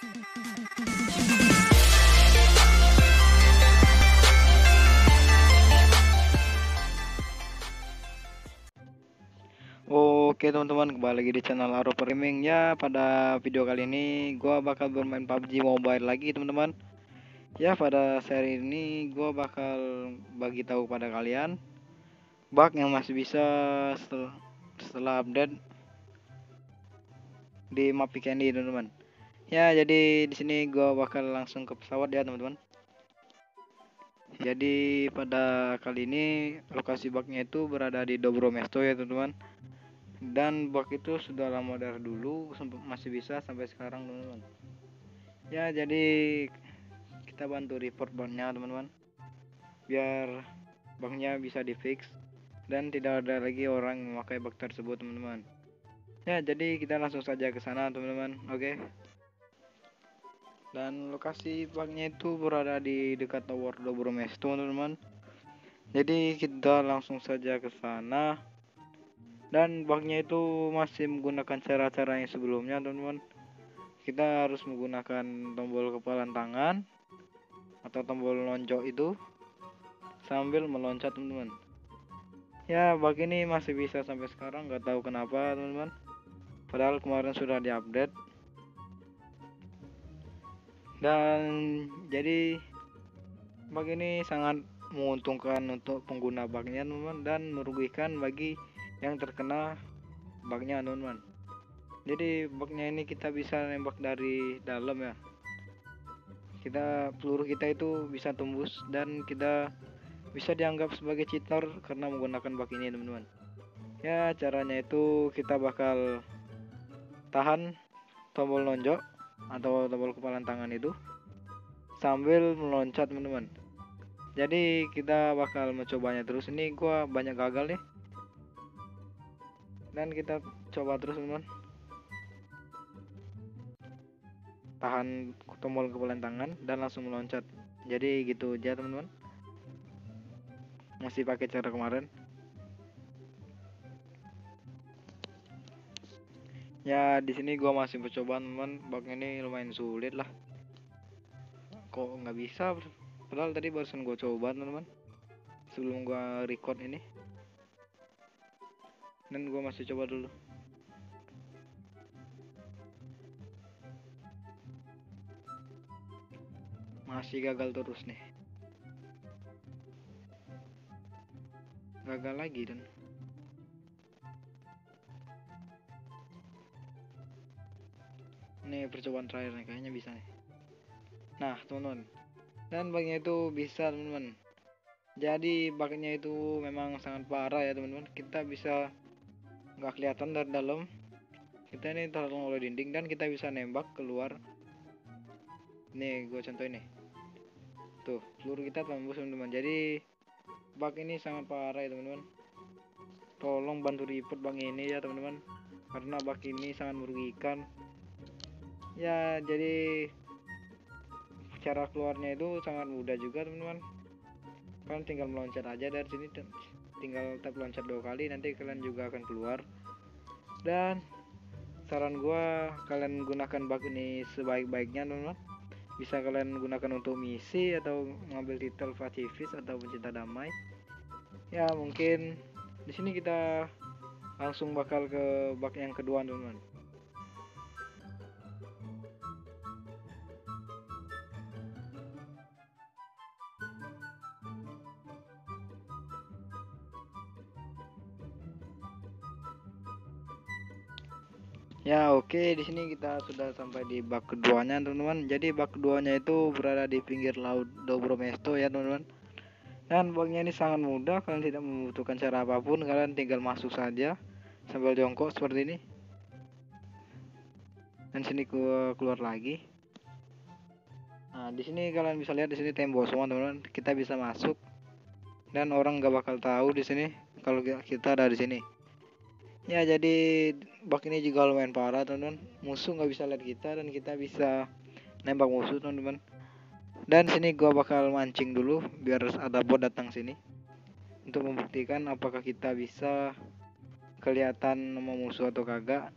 Oke teman-teman kembali lagi di channel Aro Gaming ya pada video kali ini gua bakal bermain PUBG Mobile lagi teman-teman. Ya pada seri ini gua bakal bagi tahu pada kalian bug yang masih bisa setelah, setelah update di map Candy teman-teman ya jadi di sini gua bakal langsung ke pesawat ya teman-teman. Jadi pada kali ini lokasi bugnya itu berada di Dobromesto ya teman-teman. Dan bug itu sudah lama dari dulu masih bisa sampai sekarang teman-teman. Ya jadi kita bantu report bugnya teman-teman. Biar bugnya bisa di fix dan tidak ada lagi orang memakai bug tersebut teman-teman. Ya jadi kita langsung saja ke sana teman-teman. Oke? okay? Dan lokasi bugnya itu berada di dekat tower Dobromesto teman-teman. Jadi kita langsung saja ke sana. Dan bugnya itu masih menggunakan cara-cara yang sebelumnya teman-teman. Kita harus menggunakan tombol kepalan tangan atau tombol lonjok itu sambil meloncat teman-teman. Ya bug ini masih bisa sampai sekarang nggak tahu kenapa teman-teman. Padahal kemarin sudah diupdate dan jadi bug ini sangat menguntungkan untuk pengguna bugnya teman-teman dan merugikan bagi yang terkena bugnya teman-teman jadi bugnya ini kita bisa nembak dari dalam ya. Kita peluru kita itu bisa tembus dan kita bisa dianggap sebagai cheater karena menggunakan bug ini teman-teman ya caranya itu kita bakal tahan tombol nonjok atau tombol kepalan tangan itu sambil meloncat teman-teman. Jadi kita bakal mencobanya terus. Ini gua banyak gagal nih. Dan kita coba terus teman tahan tombol kepalan tangan dan langsung meloncat. Jadi gitu aja teman-teman. Masih pakai cara kemarin ya di sini gua masih mencoba teman bug ini lumayan sulit lah. Kok nggak bisa? Padahal tadi barusan gua coba teman-teman. Sebelum gua record ini. Dan gue masih coba dulu. Masih gagal terus nih. Gagal lagi dan ini percobaan terakhir nih kayaknya bisa nih. Nah teman-teman. Dan bagian itu bisa teman-teman. Jadi bugnya itu memang sangat parah ya teman-teman. Kita bisa nggak kelihatan dari dalam. Kita ini terhalang oleh dinding dan kita bisa nembak keluar. Nih gue contoh ini tuh peluru kita tembus teman-teman. Jadi bug ini sangat parah ya teman-teman. Tolong bantu report bug ini ya teman-teman. Karena bug ini sangat merugikan ya jadi cara keluarnya itu sangat mudah juga teman-teman. Kalian tinggal meloncat aja dari sini tinggal tap loncat dua kali nanti kalian juga akan keluar. Dan saran gua kalian gunakan bug ini sebaik-baiknya teman-teman. Bisa kalian gunakan untuk misi atau mengambil titel pacifist atau pencinta damai. Ya mungkin di sini kita langsung bakal ke bug yang kedua teman-teman Ya oke okay, di sini kita sudah sampai di bak keduanya teman-teman. Jadi bak keduanya itu berada di pinggir laut Dobromesto ya teman-teman. Dan baknya ini sangat mudah, kalian tidak membutuhkan cara apa pun, kalian tinggal masuk saja sambil jongkok seperti ini. Dan sini ke keluar lagi. Nah di sini kalian bisa lihat di sini tembok semua teman-teman. Kita bisa masuk dan orang nggak bakal tahu di sini kalau kita ada di sini ya jadi bak ini juga lumayan parah teman-teman. Musuh nggak bisa lihat kita dan kita bisa nembak musuh teman-teman. Dan sini gua bakal mancing dulu biar ada bot datang sini. Untuk membuktikan apakah kita bisa kelihatan sama musuh atau kagak.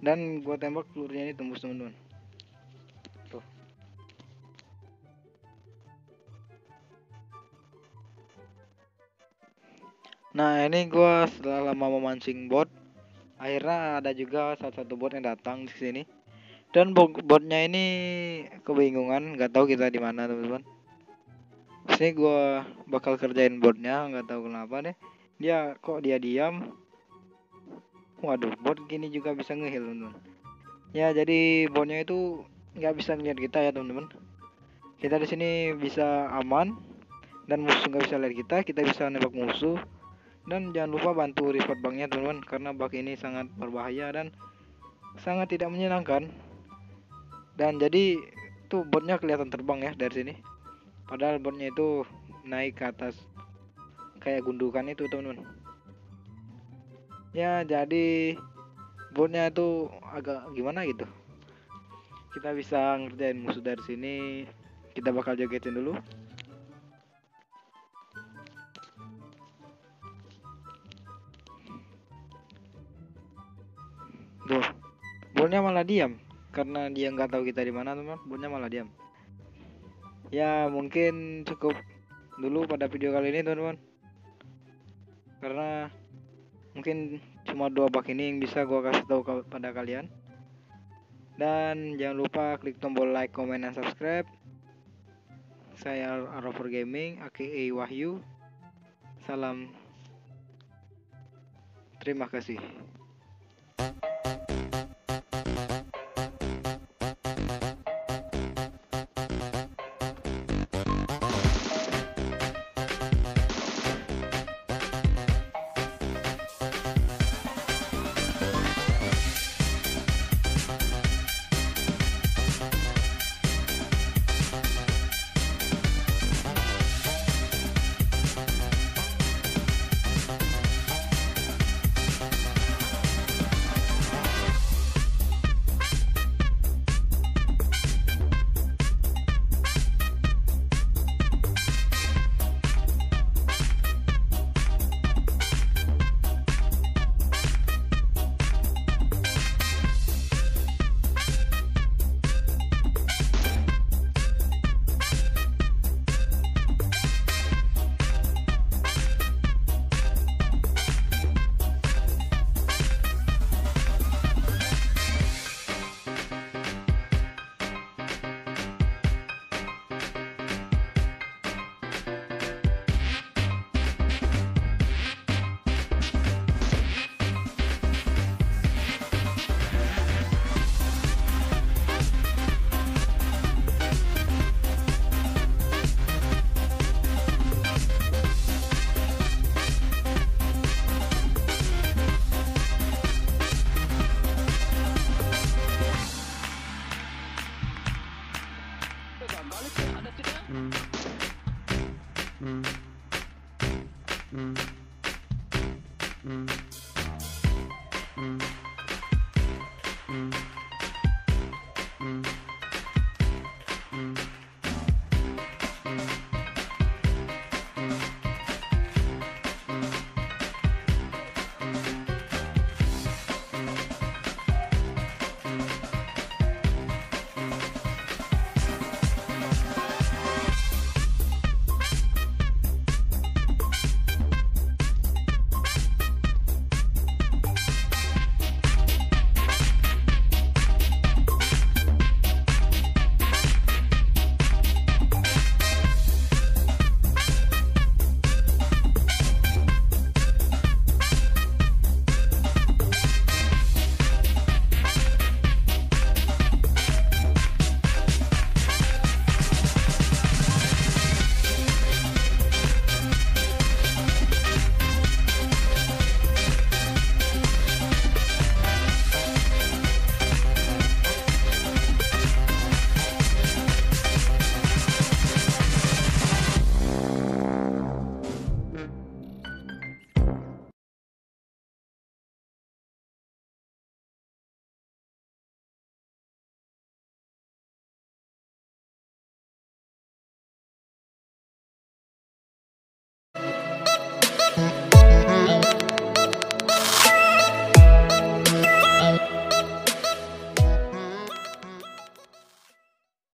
Dan gua tembak pelurunya ini tembus teman-teman nah ini gua setelah lama memancing bot akhirnya ada juga salah satu bot yang datang di sini. Dan botnya ini kebingungan nggak tahu kita di mana teman-teman. Sini gua bakal kerjain botnya nggak tahu kenapa deh. Dia kok dia diam? Waduh bot gini juga bisa ngehil teman-teman. Ya jadi botnya itu nggak bisa ngeliat kita ya teman-teman. Kita di sini bisa aman dan musuh nggak bisa lihat kita kita bisa nembak musuh dan jangan lupa bantu report banknya teman-teman karena bug ini sangat berbahaya dan sangat tidak menyenangkan. Dan jadi tuh botnya kelihatan terbang ya dari sini. Padahal botnya itu naik ke atas kayak gundukan itu teman-teman. Ya jadi botnya itu agak gimana gitu. Kita bisa ngerjain musuh dari sini. Kita bakal jogetin dulu botnya malah diam. Karena dia nggak tahu kita di mana teman botnya malah diam. Ya mungkin cukup dulu pada video kali ini teman-teman. Karena mungkin cuma dua bak ini yang bisa gua kasih tahu pada kalian. Dan jangan lupa klik tombol like, comment, dan subscribe. Saya Arover Gaming aka Wahyu. Salam. Terima kasih